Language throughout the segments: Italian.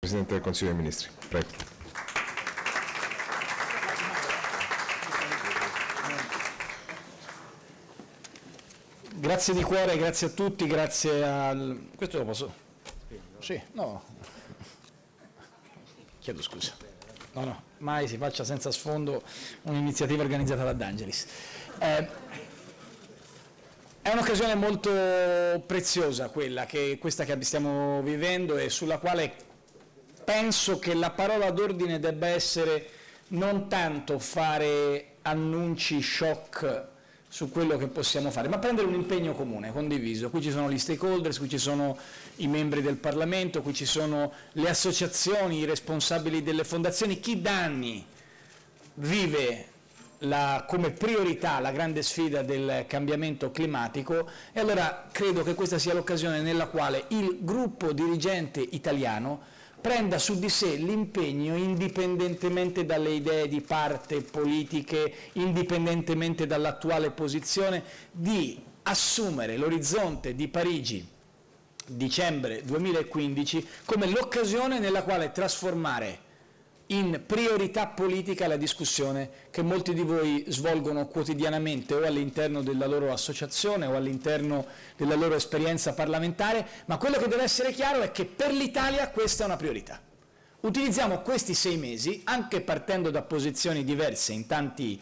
Presidente del Consiglio dei Ministri. Prego. Grazie di cuore, grazie a tutti, grazie al... Questo lo posso? Sì, no. Chiedo scusa. No, no, mai si faccia senza sfondo un'iniziativa organizzata da D'Angelis. Eh, è un'occasione molto preziosa quella che, questa che stiamo vivendo e sulla quale penso che la parola d'ordine debba essere non tanto fare annunci shock su quello che possiamo fare, ma prendere un impegno comune, condiviso. Qui ci sono gli stakeholders, qui ci sono i membri del Parlamento, qui ci sono le associazioni, i responsabili delle fondazioni, chi da anni vive la, come priorità la grande sfida del cambiamento climatico e allora credo che questa sia l'occasione nella quale il gruppo dirigente italiano prenda su di sé l'impegno, indipendentemente dalle idee di parte politiche, indipendentemente dall'attuale posizione, di assumere l'orizzonte di Parigi dicembre 2015 come l'occasione nella quale trasformare in priorità politica la discussione che molti di voi svolgono quotidianamente o all'interno della loro associazione o all'interno della loro esperienza parlamentare, ma quello che deve essere chiaro è che per l'Italia questa è una priorità. Utilizziamo questi sei mesi, anche partendo da posizioni diverse in tanti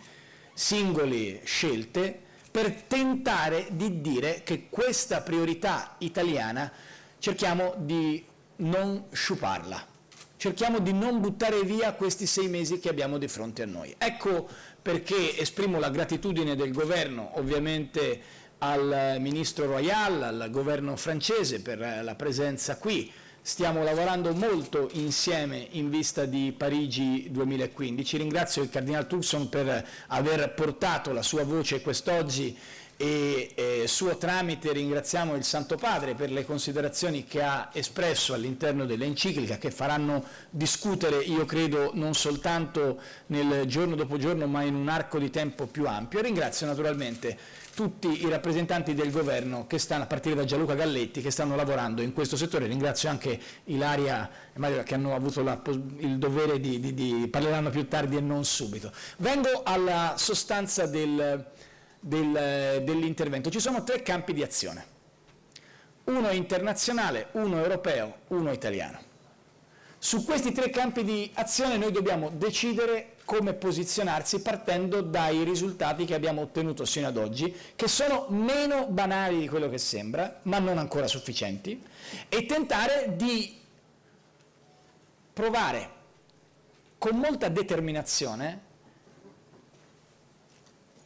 singoli scelte, per tentare di dire che questa priorità italiana cerchiamo di non sciuparla cerchiamo di non buttare via questi sei mesi che abbiamo di fronte a noi. Ecco perché esprimo la gratitudine del governo, ovviamente al ministro Royal, al governo francese per la presenza qui. Stiamo lavorando molto insieme in vista di Parigi 2015. Ringrazio il Cardinal Tucson per aver portato la sua voce quest'oggi e eh, suo tramite ringraziamo il Santo Padre per le considerazioni che ha espresso all'interno dell'enciclica che faranno discutere, io credo, non soltanto nel giorno dopo giorno ma in un arco di tempo più ampio. Ringrazio naturalmente tutti i rappresentanti del governo che stanno, a partire da Gianluca Galletti, che stanno lavorando in questo settore. Ringrazio anche Ilaria e Mario che hanno avuto la, il dovere di, di, di, parleranno più tardi e non subito. Vengo alla sostanza del del, dell'intervento. Ci sono tre campi di azione, uno internazionale, uno europeo, uno italiano. Su questi tre campi di azione noi dobbiamo decidere come posizionarsi partendo dai risultati che abbiamo ottenuto sino ad oggi, che sono meno banali di quello che sembra, ma non ancora sufficienti, e tentare di provare con molta determinazione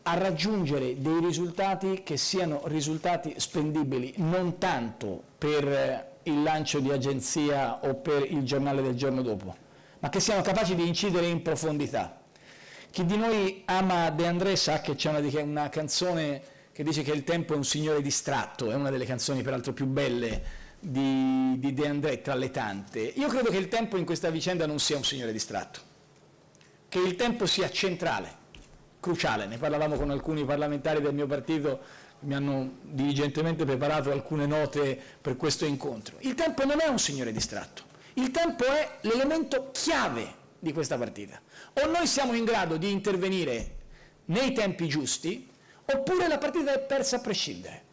a raggiungere dei risultati che siano risultati spendibili non tanto per il lancio di agenzia o per il giornale del giorno dopo, ma che siano capaci di incidere in profondità. Chi di noi ama De André sa che c'è una, una, canzone che dice che il tempo è un signore distratto, è una delle canzoni peraltro più belle di, di De André tra le tante. Io credo che il tempo in questa vicenda non sia un signore distratto, che il tempo sia centrale cruciale, ne parlavamo con alcuni parlamentari del mio partito mi hanno diligentemente preparato alcune note per questo incontro. Il tempo non è un signore distratto, il tempo è l'elemento chiave di questa partita. O noi siamo in grado di intervenire nei tempi giusti, oppure la partita è persa a prescindere.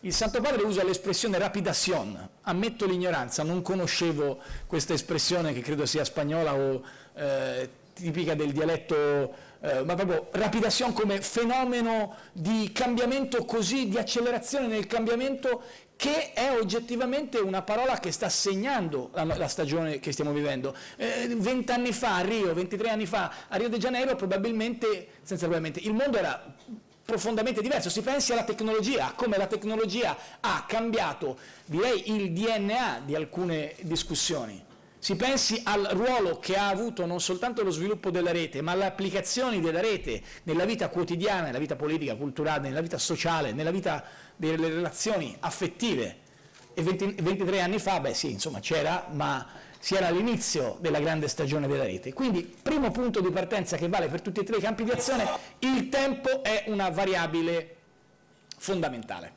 Il Santo Padre usa l'espressione rapidación, ammetto l'ignoranza, non conoscevo questa espressione che credo sia spagnola o eh, tipica del dialetto, eh, ma proprio rapidazione come fenomeno di cambiamento così, di accelerazione nel cambiamento che è oggettivamente una parola che sta segnando la, la stagione che stiamo vivendo. Vent'anni eh, fa a Rio, 23 anni fa a Rio de Janeiro probabilmente, senza probabilmente, il mondo era profondamente diverso, si pensi alla tecnologia, a come la tecnologia ha cambiato, direi, il DNA di alcune discussioni. Si pensi al ruolo che ha avuto non soltanto lo sviluppo della rete, ma le applicazioni della rete nella vita quotidiana, nella vita politica, culturale, nella vita sociale, nella vita delle relazioni affettive. E 20, 23 anni fa, beh sì, insomma c'era, ma si era all'inizio della grande stagione della rete. Quindi, primo punto di partenza che vale per tutti e tre i campi di azione, il tempo è una variabile fondamentale.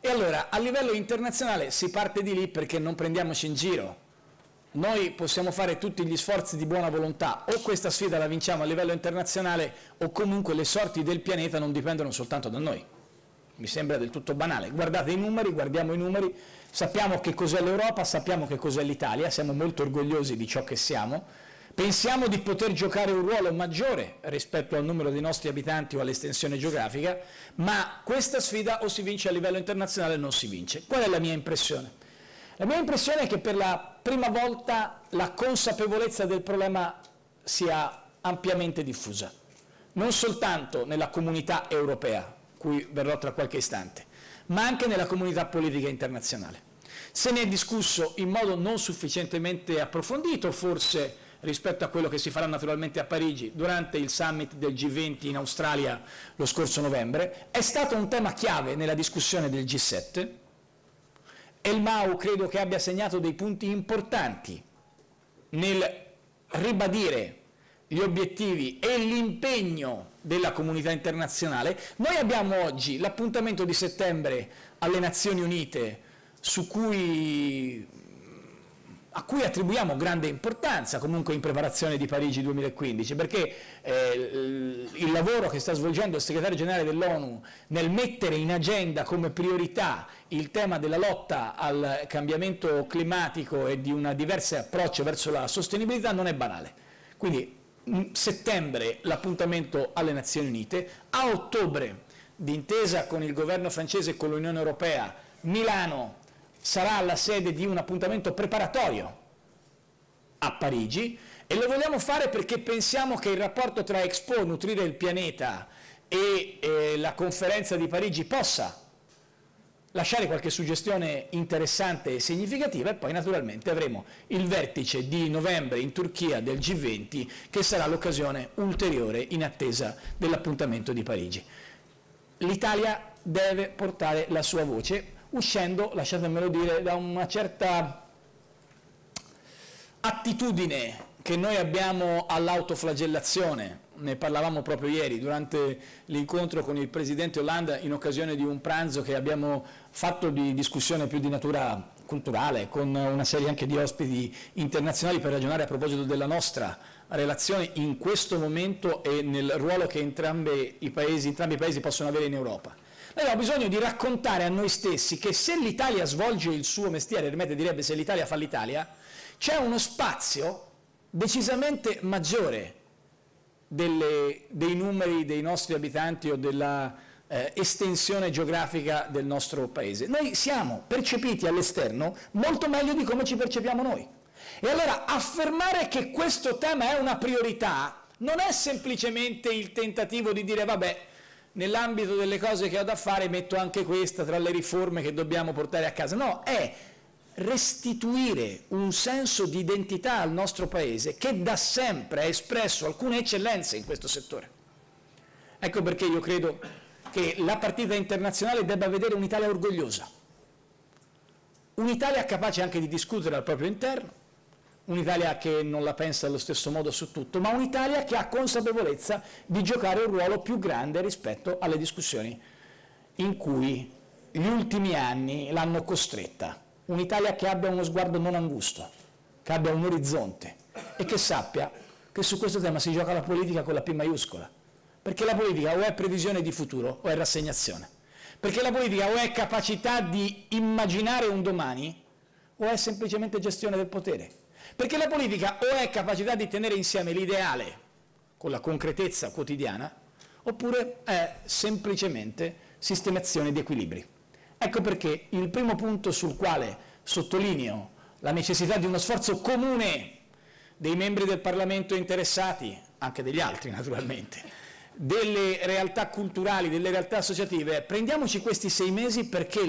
E allora, a livello internazionale si parte di lì perché non prendiamoci in giro noi possiamo fare tutti gli sforzi di buona volontà, o questa sfida la vinciamo a livello internazionale o comunque le sorti del pianeta non dipendono soltanto da noi. Mi sembra del tutto banale. Guardate i numeri, guardiamo i numeri, sappiamo che cos'è l'Europa, sappiamo che cos'è l'Italia, siamo molto orgogliosi di ciò che siamo, pensiamo di poter giocare un ruolo maggiore rispetto al numero dei nostri abitanti o all'estensione geografica, ma questa sfida o si vince a livello internazionale o non si vince. Qual è la mia impressione? La mia impressione è che per la prima volta la consapevolezza del problema sia ampiamente diffusa, non soltanto nella comunità europea, cui verrò tra qualche istante, ma anche nella comunità politica internazionale. Se ne è discusso in modo non sufficientemente approfondito, forse rispetto a quello che si farà naturalmente a Parigi durante il summit del G20 in Australia lo scorso novembre, è stato un tema chiave nella discussione del G7, El Mau credo che abbia segnato dei punti importanti nel ribadire gli obiettivi e l'impegno della comunità internazionale. Noi abbiamo oggi l'appuntamento di settembre alle Nazioni Unite su cui a cui attribuiamo grande importanza comunque in preparazione di Parigi 2015, perché eh, il lavoro che sta svolgendo il segretario generale dell'ONU nel mettere in agenda come priorità il tema della lotta al cambiamento climatico e di un diverso approccio verso la sostenibilità non è banale. Quindi settembre l'appuntamento alle Nazioni Unite, a ottobre d'intesa con il governo francese e con l'Unione Europea Milano sarà la sede di un appuntamento preparatorio a Parigi e lo vogliamo fare perché pensiamo che il rapporto tra Expo, Nutrire il pianeta e eh, la conferenza di Parigi possa lasciare qualche suggestione interessante e significativa e poi naturalmente avremo il vertice di novembre in Turchia del G20 che sarà l'occasione ulteriore in attesa dell'appuntamento di Parigi. L'Italia deve portare la sua voce uscendo, lasciatemelo dire, da una certa attitudine che noi abbiamo all'autoflagellazione, ne parlavamo proprio ieri durante l'incontro con il Presidente Hollande in occasione di un pranzo che abbiamo fatto di discussione più di natura culturale, con una serie anche di ospiti internazionali per ragionare a proposito della nostra relazione in questo momento e nel ruolo che entrambi i paesi, entrambi i paesi possono avere in Europa. Noi abbiamo bisogno di raccontare a noi stessi che se l'Italia svolge il suo mestiere, Remete direbbe se l'Italia fa l'Italia, c'è uno spazio decisamente maggiore delle, dei numeri dei nostri abitanti o della eh, estensione geografica del nostro paese. Noi siamo percepiti all'esterno molto meglio di come ci percepiamo noi. E allora affermare che questo tema è una priorità non è semplicemente il tentativo di dire vabbè nell'ambito delle cose che ho da fare metto anche questa tra le riforme che dobbiamo portare a casa. No, è restituire un senso di identità al nostro Paese che da sempre ha espresso alcune eccellenze in questo settore. Ecco perché io credo che la partita internazionale debba vedere un'Italia orgogliosa, un'Italia capace anche di discutere al proprio interno, un'Italia che non la pensa allo stesso modo su tutto, ma un'Italia che ha consapevolezza di giocare un ruolo più grande rispetto alle discussioni in cui gli ultimi anni l'hanno costretta. Un'Italia che abbia uno sguardo non angusto, che abbia un orizzonte e che sappia che su questo tema si gioca la politica con la P maiuscola. Perché la politica o è previsione di futuro o è rassegnazione. Perché la politica o è capacità di immaginare un domani o è semplicemente gestione del potere. Perché la politica o è capacità di tenere insieme l'ideale con la concretezza quotidiana, oppure è semplicemente sistemazione di equilibri. Ecco perché il primo punto sul quale sottolineo la necessità di uno sforzo comune dei membri del Parlamento interessati, anche degli altri naturalmente, delle realtà culturali, delle realtà associative, prendiamoci questi sei mesi, perché,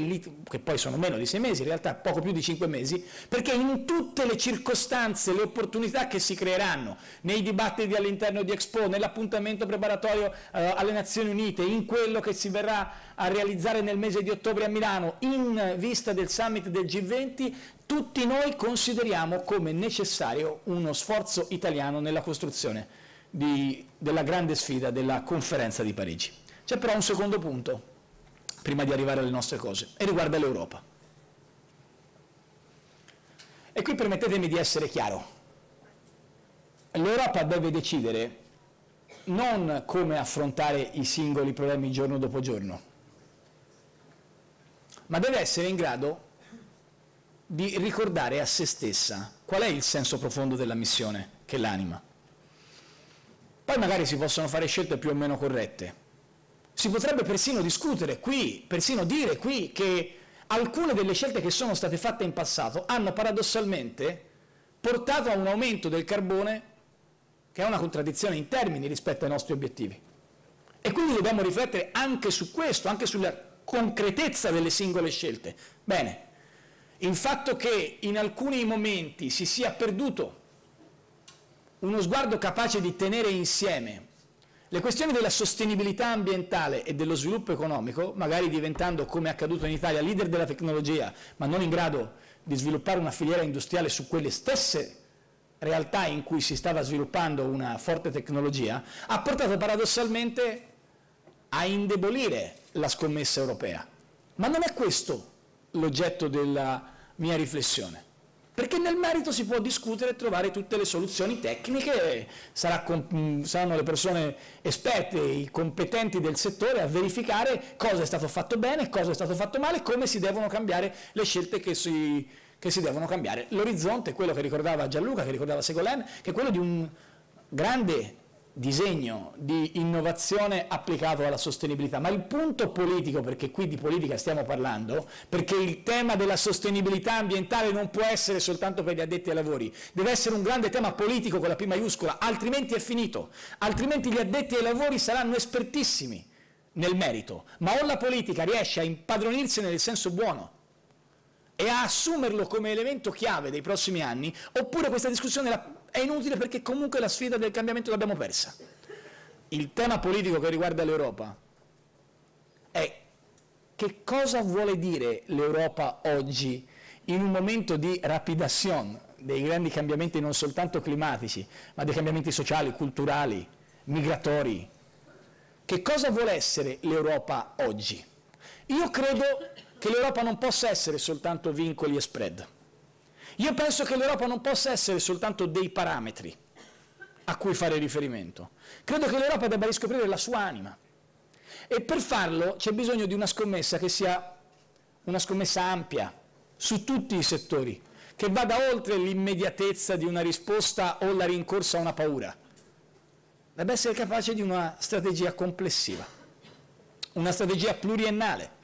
che poi sono meno di sei mesi, in realtà poco più di cinque mesi, perché in tutte le circostanze, le opportunità che si creeranno, nei dibattiti all'interno di Expo, nell'appuntamento preparatorio eh, alle Nazioni Unite, in quello che si verrà a realizzare nel mese di ottobre a Milano, in vista del summit del G20, tutti noi consideriamo come necessario uno sforzo italiano nella costruzione di, della grande sfida della conferenza di Parigi. C'è però un secondo punto, prima di arrivare alle nostre cose, e riguarda l'Europa. E qui permettetemi di essere chiaro. L'Europa deve decidere non come affrontare i singoli problemi giorno dopo giorno, ma deve essere in grado di ricordare a se stessa qual è il senso profondo della missione che l'anima. Poi magari si possono fare scelte più o meno corrette. Si potrebbe persino discutere qui, persino dire qui che alcune delle scelte che sono state fatte in passato hanno paradossalmente portato a un aumento del carbone che è una contraddizione in termini rispetto ai nostri obiettivi. E quindi dobbiamo riflettere anche su questo, anche sulla concretezza delle singole scelte. Bene, il fatto che in alcuni momenti si sia perduto uno sguardo capace di tenere insieme le questioni della sostenibilità ambientale e dello sviluppo economico, magari diventando, come è accaduto in Italia, leader della tecnologia, ma non in grado di sviluppare una filiera industriale su quelle stesse realtà in cui si stava sviluppando una forte tecnologia, ha portato paradossalmente a indebolire la scommessa europea. Ma non è questo l'oggetto della mia riflessione perché nel merito si può discutere e trovare tutte le soluzioni tecniche, sarà saranno le persone esperte, i competenti del settore a verificare cosa è stato fatto bene, cosa è stato fatto male, come si devono cambiare le scelte che si, che si devono cambiare. L'orizzonte è quello che ricordava Gianluca, che ricordava Segolène, che è quello di un grande disegno di innovazione applicato alla sostenibilità, ma il punto politico, perché qui di politica stiamo parlando, perché il tema della sostenibilità ambientale non può essere soltanto per gli addetti ai lavori, deve essere un grande tema politico con la P maiuscola, altrimenti è finito, altrimenti gli addetti ai lavori saranno espertissimi nel merito, ma o la politica riesce a impadronirsi nel senso buono e a assumerlo come elemento chiave dei prossimi anni, oppure questa discussione è inutile perché comunque la sfida del cambiamento l'abbiamo persa. Il tema politico che riguarda l'Europa è che cosa vuole dire l'Europa oggi in un momento di rapidazione dei grandi cambiamenti non soltanto climatici, ma dei cambiamenti sociali, culturali, migratori. Che cosa vuole essere l'Europa oggi? Io credo che l'Europa non possa essere soltanto vincoli e spread. Io penso che l'Europa non possa essere soltanto dei parametri a cui fare riferimento. Credo che l'Europa debba riscoprire la sua anima. E per farlo c'è bisogno di una scommessa che sia una scommessa ampia su tutti i settori, che vada oltre l'immediatezza di una risposta o la rincorsa a una paura. Deve essere capace di una strategia complessiva, una strategia pluriennale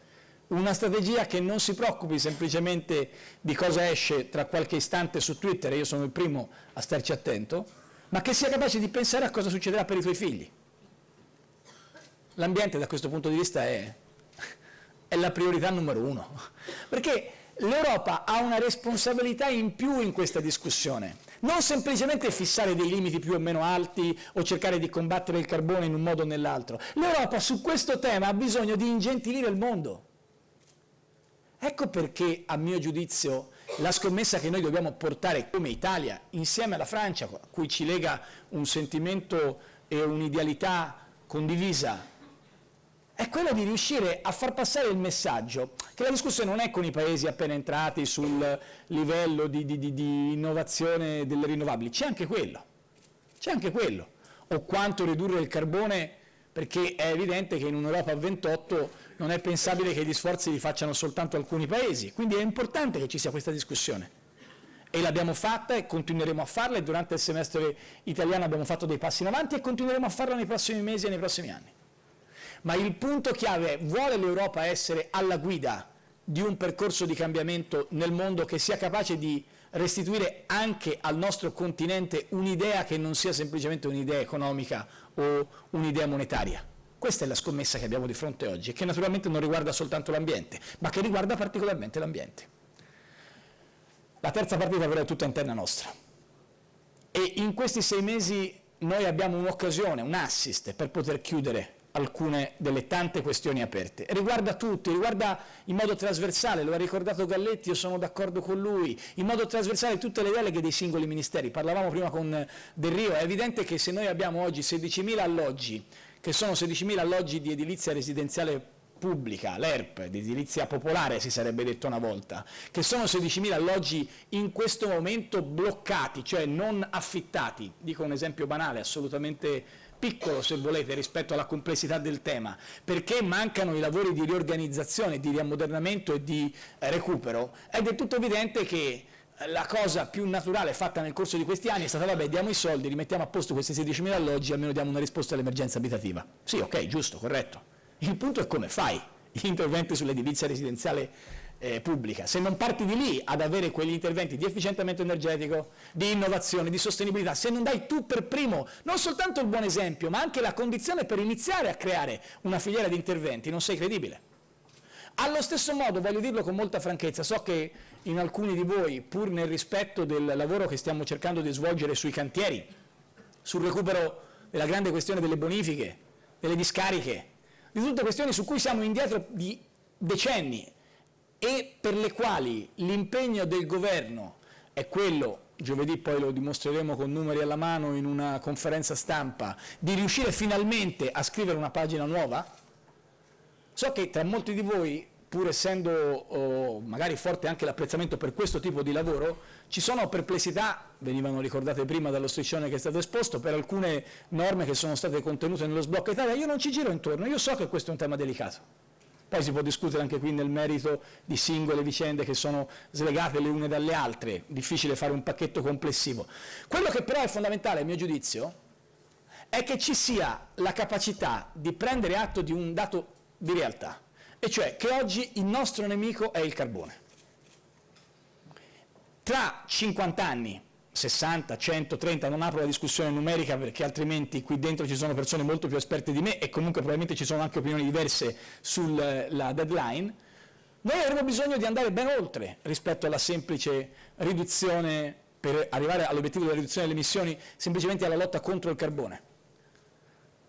una strategia che non si preoccupi semplicemente di cosa esce tra qualche istante su Twitter, io sono il primo a starci attento, ma che sia capace di pensare a cosa succederà per i tuoi figli. L'ambiente da questo punto di vista è, è la priorità numero uno, perché l'Europa ha una responsabilità in più in questa discussione, non semplicemente fissare dei limiti più o meno alti o cercare di combattere il carbone in un modo o nell'altro. L'Europa su questo tema ha bisogno di ingentilire il mondo. Ecco perché, a mio giudizio, la scommessa che noi dobbiamo portare come Italia, insieme alla Francia, a cui ci lega un sentimento e un'idealità condivisa, è quella di riuscire a far passare il messaggio che la discussione non è con i paesi appena entrati sul livello di, di, di, di innovazione delle rinnovabili, c'è anche quello, c'è anche quello, o quanto ridurre il carbone perché è evidente che in un'Europa a 28 non è pensabile che gli sforzi li facciano soltanto alcuni paesi, quindi è importante che ci sia questa discussione. E l'abbiamo fatta e continueremo a farla e durante il semestre italiano abbiamo fatto dei passi in avanti e continueremo a farla nei prossimi mesi e nei prossimi anni. Ma il punto chiave è, vuole l'Europa essere alla guida di un percorso di cambiamento nel mondo che sia capace di restituire anche al nostro continente un'idea che non sia semplicemente un'idea economica o un'idea monetaria? Questa è la scommessa che abbiamo di fronte oggi e che naturalmente non riguarda soltanto l'ambiente, ma che riguarda particolarmente l'ambiente. La terza partita però è tutta interna nostra. E in questi sei mesi noi abbiamo un'occasione, un assist per poter chiudere alcune delle tante questioni aperte. Riguarda tutti, riguarda in modo trasversale, lo ha ricordato Galletti, io sono d'accordo con lui, in modo trasversale tutte le deleghe dei singoli ministeri. Parlavamo prima con Del Rio, è evidente che se noi abbiamo oggi 16.000 alloggi che sono 16.000 alloggi di edilizia residenziale pubblica, l'ERP, di edilizia popolare si sarebbe detto una volta, che sono 16.000 alloggi in questo momento bloccati, cioè non affittati, dico un esempio banale, assolutamente piccolo se volete rispetto alla complessità del tema, perché mancano i lavori di riorganizzazione, di riammodernamento e di eh, recupero, è del tutto evidente che la cosa più naturale fatta nel corso di questi anni è stata vabbè diamo i soldi, rimettiamo a posto questi 16.000 alloggi, almeno diamo una risposta all'emergenza abitativa. Sì, ok, giusto, corretto. Il punto è come fai gli interventi sull'edilizia residenziale eh, pubblica. Se non parti di lì ad avere quegli interventi di efficientamento energetico, di innovazione, di sostenibilità, se non dai tu per primo non soltanto il buon esempio, ma anche la condizione per iniziare a creare una filiera di interventi, non sei credibile. Allo stesso modo, voglio dirlo con molta franchezza, so che in alcuni di voi, pur nel rispetto del lavoro che stiamo cercando di svolgere sui cantieri, sul recupero della grande questione delle bonifiche, delle discariche, di tutte questioni su cui siamo indietro di decenni e per le quali l'impegno del governo è quello, giovedì poi lo dimostreremo con numeri alla mano in una conferenza stampa, di riuscire finalmente a scrivere una pagina nuova? So che tra molti di voi pur essendo oh, magari forte anche l'apprezzamento per questo tipo di lavoro, ci sono perplessità, venivano ricordate prima dallo striscione che è stato esposto, per alcune norme che sono state contenute nello sblocco Italia. Io non ci giro intorno, io so che questo è un tema delicato. Poi si può discutere anche qui nel merito di singole vicende che sono slegate le une dalle altre, difficile fare un pacchetto complessivo. Quello che però è fondamentale, a mio giudizio, è che ci sia la capacità di prendere atto di un dato di realtà e cioè che oggi il nostro nemico è il carbone. Tra 50 anni, 60, 130, non apro la discussione numerica perché altrimenti qui dentro ci sono persone molto più esperte di me e comunque probabilmente ci sono anche opinioni diverse sulla deadline, noi avremo bisogno di andare ben oltre rispetto alla semplice riduzione, per arrivare all'obiettivo della riduzione delle emissioni, semplicemente alla lotta contro il carbone.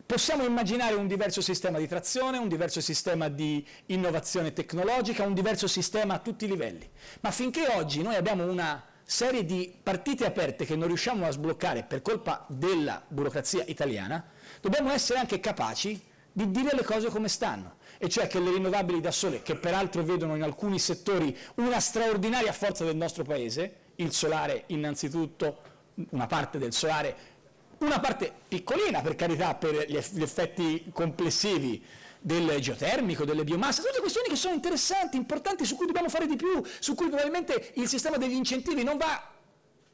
Possiamo immaginare un diverso sistema di trazione, un diverso sistema di innovazione tecnologica, un diverso sistema a tutti i livelli, ma finché oggi noi abbiamo una serie di partite aperte che non riusciamo a sbloccare per colpa della burocrazia italiana, dobbiamo essere anche capaci di dire le cose come stanno, e cioè che le rinnovabili da sole, che peraltro vedono in alcuni settori una straordinaria forza del nostro Paese, il solare innanzitutto, una parte del solare una parte piccolina per carità per gli effetti complessivi del geotermico, delle biomasse, tutte questioni che sono interessanti, importanti, su cui dobbiamo fare di più, su cui probabilmente il sistema degli incentivi non va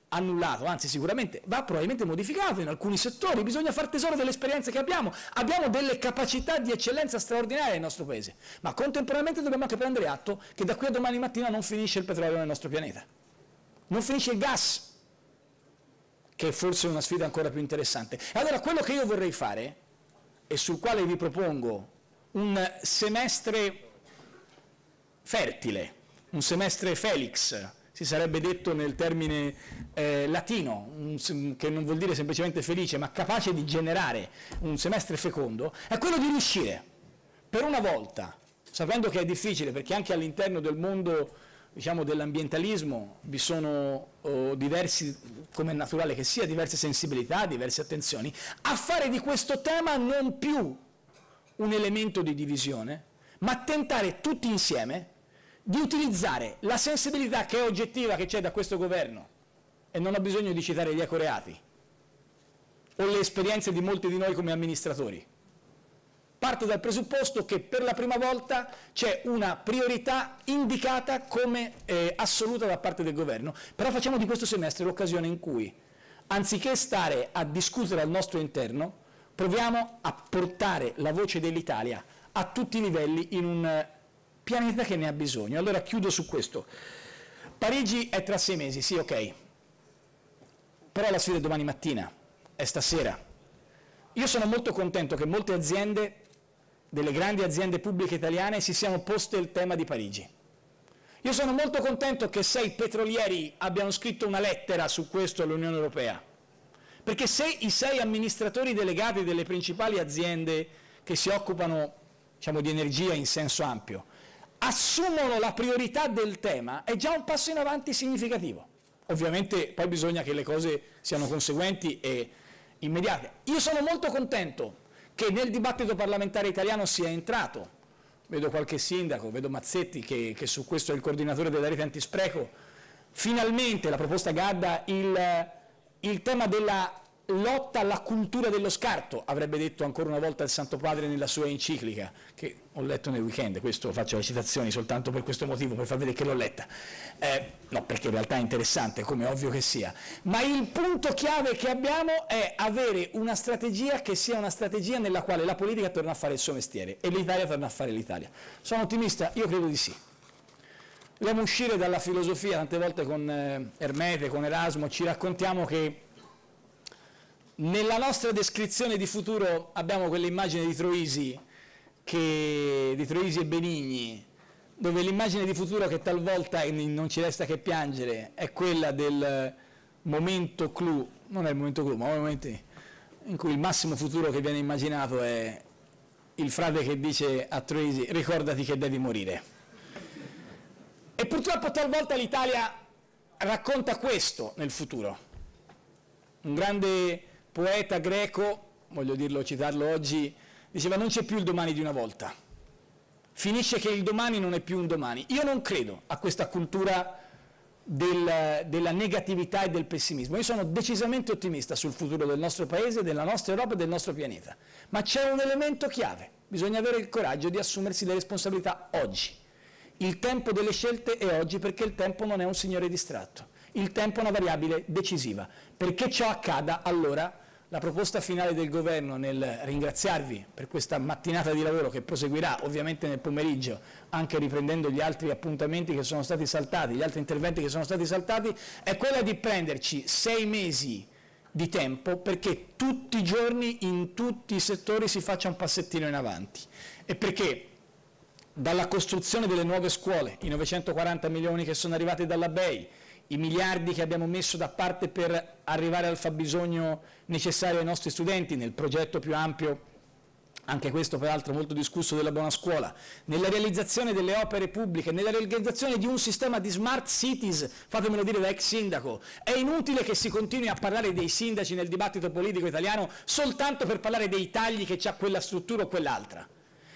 annullato, anzi sicuramente va probabilmente modificato in alcuni settori, bisogna far tesoro delle esperienze che abbiamo, abbiamo delle capacità di eccellenza straordinarie nel nostro paese, ma contemporaneamente dobbiamo anche prendere atto che da qui a domani mattina non finisce il petrolio nel nostro pianeta, non finisce il gas, che è forse una sfida ancora più interessante. Allora quello che io vorrei fare, e sul quale vi propongo un semestre fertile, un semestre felix, si sarebbe detto nel termine eh, latino, un, che non vuol dire semplicemente felice, ma capace di generare un semestre fecondo, è quello di riuscire, per una volta, sapendo che è difficile, perché anche all'interno del mondo diciamo, dell'ambientalismo vi sono oh, diversi, come è naturale che sia, diverse sensibilità, diverse attenzioni, a fare di questo tema non più un elemento di divisione, ma tentare tutti insieme di utilizzare la sensibilità che è oggettiva che c'è da questo governo, e non ho bisogno di citare gli ecoreati, o le esperienze di molti di noi come amministratori, Parto dal presupposto che per la prima volta c'è una priorità indicata come eh, assoluta da parte del governo, però facciamo di questo semestre l'occasione in cui, anziché stare a discutere al nostro interno, proviamo a portare la voce dell'Italia a tutti i livelli in un pianeta che ne ha bisogno. Allora chiudo su questo. Parigi è tra sei mesi, sì, ok, però la sfida è domani mattina, è stasera. Io sono molto contento che molte aziende delle grandi aziende pubbliche italiane si siano poste il tema di Parigi. Io sono molto contento che sei petrolieri abbiano scritto una lettera su questo all'Unione Europea, perché se i sei amministratori delegati delle principali aziende che si occupano diciamo, di energia in senso ampio assumono la priorità del tema, è già un passo in avanti significativo. Ovviamente poi bisogna che le cose siano conseguenti e immediate. Io sono molto contento che nel dibattito parlamentare italiano sia entrato. Vedo qualche sindaco, vedo Mazzetti che, che su questo è il coordinatore della rete antispreco, finalmente la proposta Gadda il, il tema della lotta alla cultura dello scarto, avrebbe detto ancora una volta il Santo Padre nella sua enciclica, che ho letto nel weekend, questo faccio le citazioni soltanto per questo motivo, per far vedere che l'ho letta, eh, no perché in realtà è interessante, come ovvio che sia, ma il punto chiave che abbiamo è avere una strategia che sia una strategia nella quale la politica torna a fare il suo mestiere e l'Italia torna a fare l'Italia. Sono ottimista? Io credo di sì. Vogliamo uscire dalla filosofia, tante volte con eh, Ermete, con Erasmo, ci raccontiamo che nella nostra descrizione di futuro abbiamo quell'immagine di Troisi, che, di Troisi e Benigni, dove l'immagine di futuro che talvolta non ci resta che piangere è quella del momento clou, non è il momento clou, ma momento in cui il massimo futuro che viene immaginato è il frate che dice a Troisi ricordati che devi morire. E purtroppo talvolta l'Italia racconta questo nel futuro. Un grande poeta greco, voglio dirlo, citarlo oggi, diceva non c'è più il domani di una volta, finisce che il domani non è più un domani. Io non credo a questa cultura del, della negatività e del pessimismo, io sono decisamente ottimista sul futuro del nostro Paese, della nostra Europa e del nostro pianeta, ma c'è un elemento chiave, bisogna avere il coraggio di assumersi le responsabilità oggi. Il tempo delle scelte è oggi perché il tempo non è un signore distratto, il tempo è una variabile decisiva. Perché ciò accada allora la proposta finale del Governo nel ringraziarvi per questa mattinata di lavoro che proseguirà ovviamente nel pomeriggio, anche riprendendo gli altri appuntamenti che sono stati saltati, gli altri interventi che sono stati saltati, è quella di prenderci sei mesi di tempo perché tutti i giorni in tutti i settori si faccia un passettino in avanti. E perché dalla costruzione delle nuove scuole, i 940 milioni che sono arrivati dalla BEI, i miliardi che abbiamo messo da parte per arrivare al fabbisogno necessario ai nostri studenti nel progetto più ampio anche questo peraltro molto discusso della buona scuola, nella realizzazione delle opere pubbliche, nella realizzazione di un sistema di smart cities, fatemelo dire da ex sindaco, è inutile che si continui a parlare dei sindaci nel dibattito politico italiano soltanto per parlare dei tagli che c'ha quella struttura o quell'altra.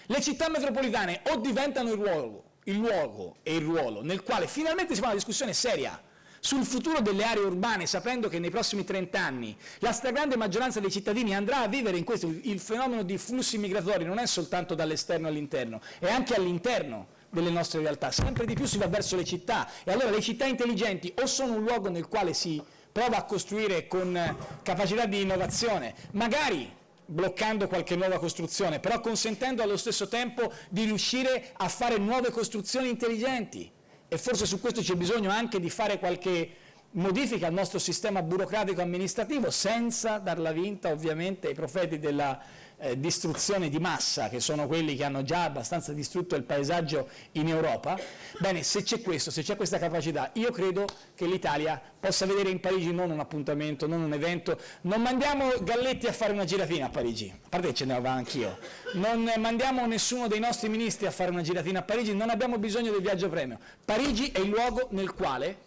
Le città metropolitane o diventano il luogo, il luogo e il ruolo nel quale finalmente si fa una discussione seria sul futuro delle aree urbane, sapendo che nei prossimi 30 anni la stragrande maggioranza dei cittadini andrà a vivere in questo, il fenomeno di flussi migratori non è soltanto dall'esterno all'interno, è anche all'interno delle nostre realtà, sempre di più si va verso le città. E allora le città intelligenti o sono un luogo nel quale si prova a costruire con capacità di innovazione, magari bloccando qualche nuova costruzione, però consentendo allo stesso tempo di riuscire a fare nuove costruzioni intelligenti e forse su questo c'è bisogno anche di fare qualche modifica al nostro sistema burocratico amministrativo senza darla vinta ovviamente ai profeti della eh, distruzione di massa che sono quelli che hanno già abbastanza distrutto il paesaggio in Europa, bene se c'è questo, se c'è questa capacità io credo che l'Italia possa vedere in Parigi non un appuntamento, non un evento, non mandiamo Galletti a fare una giratina a Parigi, a parte che ce ne va anch'io, non mandiamo nessuno dei nostri ministri a fare una giratina a Parigi, non abbiamo bisogno del viaggio premio, Parigi è il luogo nel quale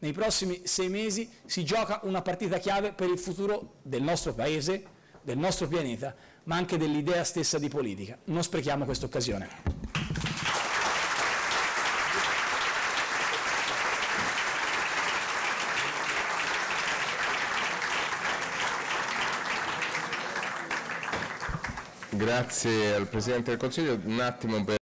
nei prossimi sei mesi si gioca una partita chiave per il futuro del nostro Paese, del nostro pianeta, ma anche dell'idea stessa di politica. Non sprechiamo questa occasione. Grazie al Presidente del Consiglio. Un attimo per